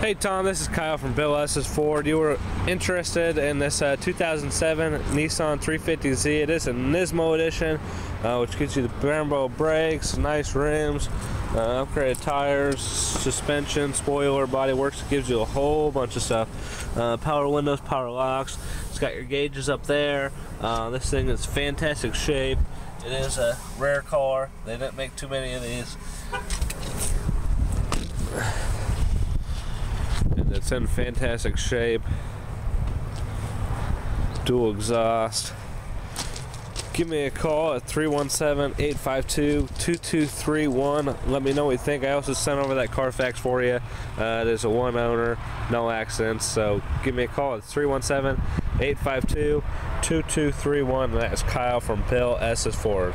Hey Tom, this is Kyle from Bill Estes Ford. You were interested in this uh, 2007 Nissan 350Z. It is a Nismo edition, uh, which gives you the Brembo brakes, nice rims, uh, upgraded tires, suspension, spoiler, body works. It gives you a whole bunch of stuff. Uh, power windows, power locks. It's got your gauges up there. Uh, this thing is fantastic shape. It is a rare car. They didn't make too many of these. And it's in fantastic shape. Dual exhaust. Give me a call at 317-852-2231. Let me know what you think. I also sent over that Carfax for you. Uh, is a one owner, no accidents. So give me a call at 317-852-2231. That is Kyle from Bill Estes Ford.